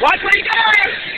Watch what do it!